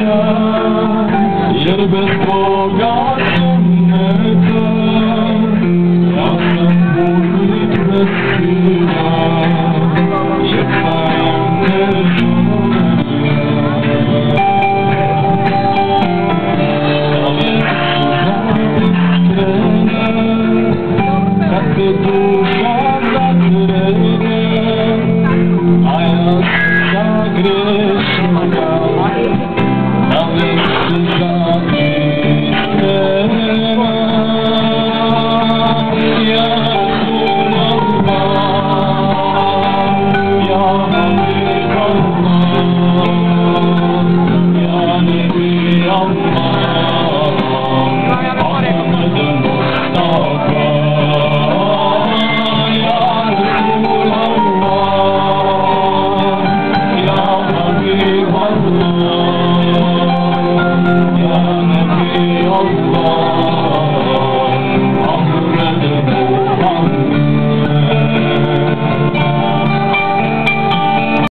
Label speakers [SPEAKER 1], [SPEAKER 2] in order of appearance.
[SPEAKER 1] dünya Yerbet bogatym netem Razem burzy bezpina Jeptajemne Takie dusza Allah